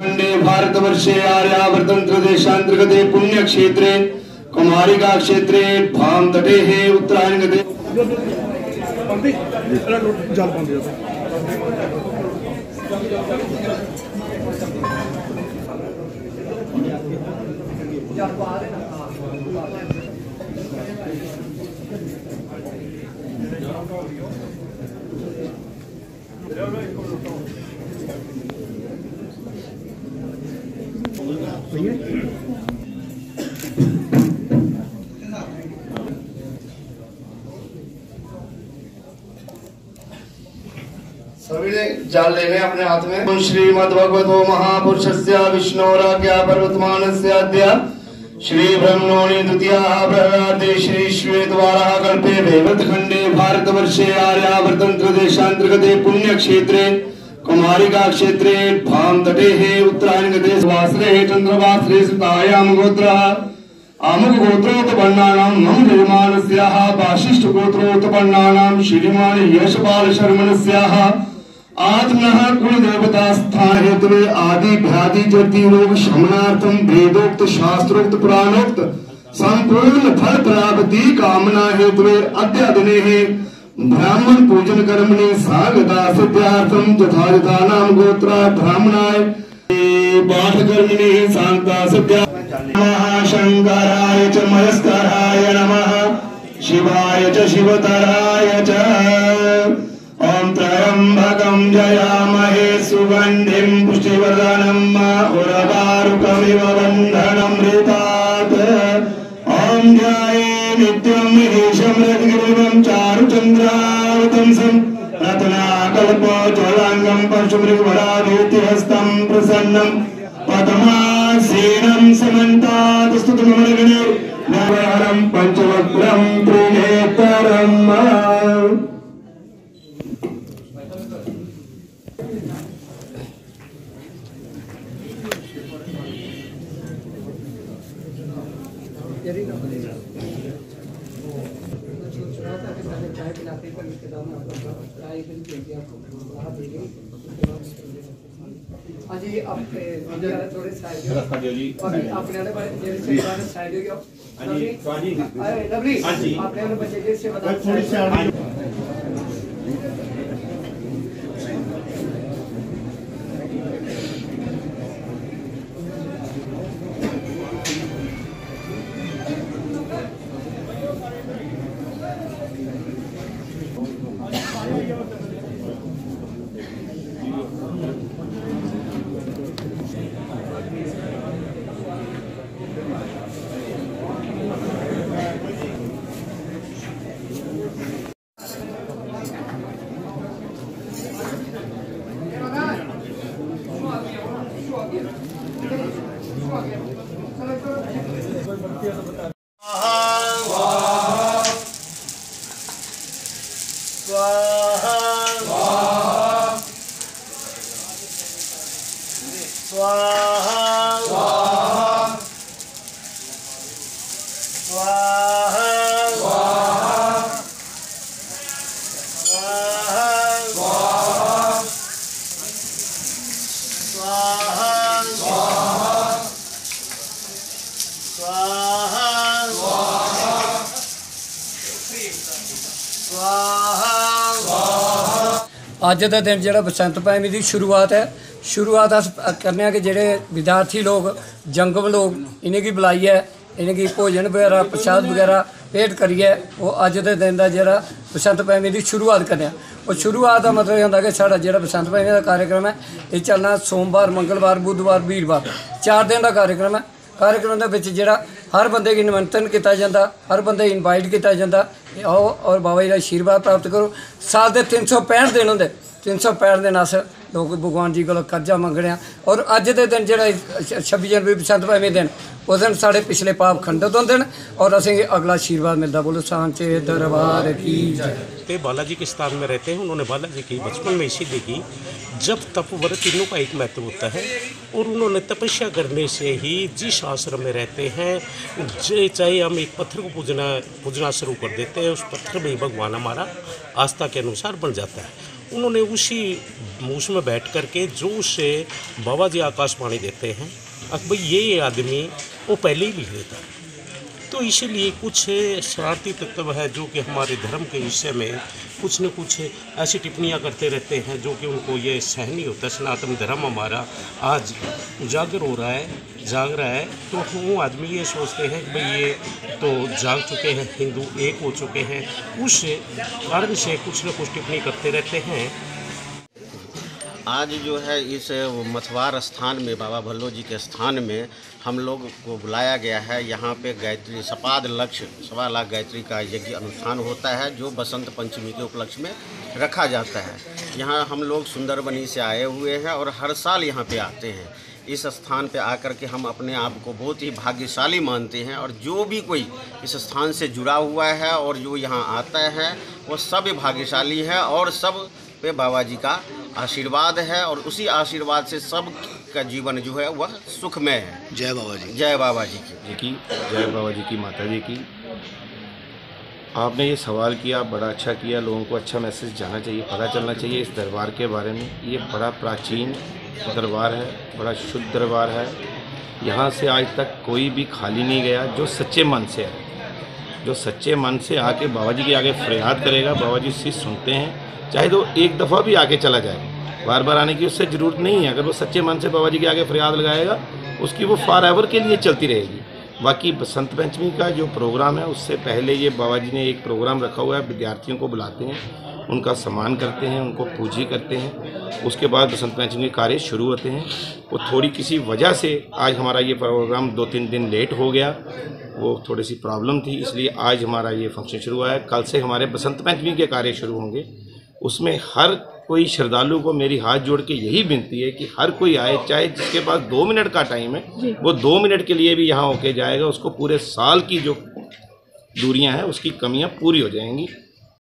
खंडे भारतवर्षे आर्यावर्तन्त्र देशान्तर्गते पुण्यक्षेत्रे कुमारिका क्षेत्रे भाम तटे उत्तरायण गते। ਬੰਦੀ सभी ने जाल लेने अपने हाथ में। श्रीमद् भगवतो महापुरुषस्य विष्णोराज्ञा पर्वतमानस्य अद्य श्री ब्रह्मणोनि द्वितीया प्रहलादे श्री श्वेतवारः कल्पे खंडे भारतवर्षे आर्यावर्तन्त्र देशान्तर्गते पुण्यक्षेत्रे कुमारिका क्षेत्रे भाम तटे उत्तरायण गते वासरे चन्द्रवासरे सुतायां गोत्रः अमुक गोत्रोत्पन्नानां मम निर्माणस्याः वासिष्ठ गोत्रोत्पन्नानां श्रीमान् यशपाल शर्मणस्याः आत्मनः कुलदेवता स्थान हेतवे आदि भ्यादि जति रोग शमनार्थम वेदोक्त, शास्त्रोक्त, पुराणोक्त, संपूर्ण फल प्राप्ति कामना हेतवे अद्य दिने ब्राह्मण पूजन कर्मणि सागता सिद्ध्यार्थम यथा नाम गोत्रा ब्राह्मणाय। पाठ कर्मणि शांता सत्या नमः शङ्कराय च मयस्कराय नमः। शिवाय च शिवतराय च। ॐ त्र्यम्बकं जयामहे सुगन्धिं पुष्टिवर्धनम् उरवारुकमिव ॐ ध्याये नित्यं ईशं रतिगिरिवं चारुचन्द्रावतंसं रत्नाकल्पोज्ज्वलाङ्गं परशुमृगवराभीतिहस्तं प्रसन्नं पद्मासीनं समन्तात् स्तुतमणगणे नवहरं पञ्चवक्त्रं त्रिनेत्रम् ਹਾਂਜੀ ਆਪਣੇ ਜਿਹੜਾ ਥੋੜੇ ਸਾਈਡ ਆਪਣੇ ਵਾਲੇ ਬਾਰੇ ਜਿਹੜੇ ਸੇਵਾ ਨੇ ਸਾਈਡ ਹੋ ਗਿਆ ਹਾਂਜੀ ਹਾਂਜੀ ਲਵਲੀ ਹਾਂਜੀ ਆਪਣੇ ਵਾਲੇ ਬੱਚੇ ਜਿਹੜੇ ਸੇਵਾ ਦਾ ਥੋੜੀ ਸਾਈਡ अज का दिन जो बसंत पंचमी की शुरुआत है शुरुआत अस करने कि जेह्ड़े विद्यार्थी लोग जंगम लोग इन्हें बुलाई है ਯਾਨੀ ਕਿ ਭੋਜਨ ਵਗੈਰਾ, ਪ੍ਰਸ਼ਾਦ ਵਗੈਰਾ ਭੇਟ ਕਰੀਏ, ਉਹ ਅੱਜ ਦੇ ਦਿਨ ਦਾ ਜਿਹੜਾ ਬਸੰਤ ਪੰਚਮੀ ਦੀ ਸ਼ੁਰੂਆਤ ਕਰਿਆ ਉਹ ਸ਼ੁਰੂਆਤ ਦਾ ਮਤਲਬ ਇਹ ਹੁੰਦਾ ਕਿ ਸਾਡਾ ਜਿਹੜਾ ਬਸੰਤ ਪੰਚਮੀ ਦਾ ਕਾਰਜਕ੍ਰਮ ਹੈ, ਇਹ ਚੱਲਣਾ ਸੋਮਵਾਰ, ਮੰਗਲਵਾਰ, ਬੁੱਧਵਾਰ, ਵੀਰਵਾਰ। ਚਾਰ ਦਿਨ ਦਾ ਕਾਰਜਕ੍ਰਮ ਹੈ। ਕਾਰਜਕ੍ਰਮ ਦੇ ਵਿੱਚ ਜਿਹੜਾ ਹਰ ਬੰਦੇ ਨੂੰ ਨਿਮੰਤਰਣ ਕੀਤਾ ਜਾਂਦਾ, ਹਰ ਬੰਦੇ ਇਨਵਾਈਟ ਕੀਤਾ ਜਾਂਦਾ ਆਓ ਔਰ ਬਾਬਾ ਜੀ ਦਾ ਆਸ਼ੀਰਵਾਦ ਪ੍ਰਾਪਤ ਕਰੋ। ਸਾਲ ਦੇ 365 ਦਿਨ ਹੁੰਦੇ। 365 ਦਿਨ ਅਸਰ ਲੋਕ ਭਗਵਾਨ ਜੀ ਕੋਲੋਂ ਕਰਜ਼ਾ ਮੰਗਣੇ ਆ ਔਰ ਅੱਜ ਦੇ ਦਿਨ ਜਿਹੜਾ 26 ਜਨਵਰੀ ਬਸੰਤ ਪੰਚਮੀ ਦਿਨ ਉਸ ਦਿਨ ਸਾਡੇ ਪਿਛਲੇ ਪਾਪ ਖੰਡਿਤ ਹੁੰਦੇ ਨੇ ਔਰ ਅਸੀਂ ਅਗਲਾ ਆਸ਼ੀਰਵਾਦ ਮਿਲਦਾ ਬੋਲੋ ਸਾਂਚੇ ਦਰਬਾਰ ਕੀ ਜੈ ते बालाजी के स्थान में रहते हैं उन्होंने बालाजी की बचपन में इसी देखी जब तप व्रत तीनों का एक महत्व होता है और उन्होंने तपस्या करने से ही जिस आश्रम में रहते हैं जे चाहे हम एक पत्थर को पूजना पूजना शुरू कर देते हैं उस पत्थर में ही भगवान हमारा आस्था के अनुसार बन जाता है उन्होंने उसी मूस में बैठ कर के जो उसे बाबा जी आकाशवाणी देते हैं। भाई ये आदमी वो पहले ही लिख देता है तो इसीलिए कुछ शरारती तत्व है जो कि हमारे धर्म के विषय में कुछ न कुछ ऐसी टिप्पणियाँ करते रहते हैं जो कि उनको ये सहन होता। सनातन धर्म हमारा आज उजागर हो रहा है, जाग रहा है। तो वो आदमी ये सोचते हैं कि भाई ये तो जाग चुके हैं, हिंदू एक हो चुके हैं। उस कारण से कुछ न कुछ टिप्पणी करते रहते हैं। आज जो है इस मथवार स्थान में, बाबा भल्लो जी के स्थान में हम लोग को बुलाया गया है। यहाँ पे गायत्री सपाद लक्ष्य, सवा लाख गायत्री का यज्ञ अनुष्ठान होता है, जो बसंत पंचमी के उपलक्ष्य में रखा जाता है। यहाँ हम लोग सुंदरबनी से आए हुए हैं और हर साल यहाँ पे आते हैं। इस स्थान पे आकर के हम अपने आप को बहुत ही भाग्यशाली मानते हैं और जो भी कोई इस स्थान से जुड़ा हुआ है और जो यहाँ आता है, वो सब भाग्यशाली है और सब पे बाबा जी का आशीर्वाद है और उसी आशीर्वाद से सब का जीवन जो है वह सुखमय है। जय बाबा जी। जय बाबा जी की। जी की जय बाबा जी की माता जी की। आपने ये सवाल किया बड़ा अच्छा किया लोगों को अच्छा मैसेज जाना चाहिए पता चलना चाहिए इस दरबार के बारे में। ये बड़ा प्राचीन दरबार है बड़ा शुद्ध दरबार है। यहाँ से आज तक कोई भी खाली नहीं गया जो सच्चे मन से है जो सच्चे मन से आके बाबा जी के आगे फरियाद करेगा बाबा जी उसकी सुनते हैं। चाहे तो एक दफ़ा भी आके चला जाए। बार बार आने की उससे ज़रूरत नहीं है। अगर वो सच्चे मन से बाबा जी के आगे फरियाद लगाएगा, उसकी वो फार एवर के लिए चलती रहेगी। बाकी बसंत पंचमी का जो प्रोग्राम है, उससे पहले ये बाबा जी ने एक प्रोग्राम रखा हुआ है, विद्यार्थियों को बुलाते हैं, उनका सम्मान करते हैं, उनको पूजी करते हैं। उसके बाद बसंत पंचमी के कार्य शुरू होते हैं। वो थोड़ी किसी वजह से आज हमारा ये प्रोग्राम दो तीन दिन लेट हो गया। वो थोड़ी सी प्रॉब्लम थी, इसलिए आज हमारा ये फ़ंक्शन शुरू हुआ है। कल से हमारे बसंत पंचमी के कार्य शुरू होंगे। उसमें हर कोई श्रद्धालु को मेरी हाथ जोड़ के यही विनती है कि हर कोई आए चाहे जिसके पास दो मिनट का टाइम है वो दो मिनट के लिए भी यहाँ होके जाएगा उसको पूरे साल की जो दूरियाँ हैं उसकी कमियाँ पूरी हो जाएँगी।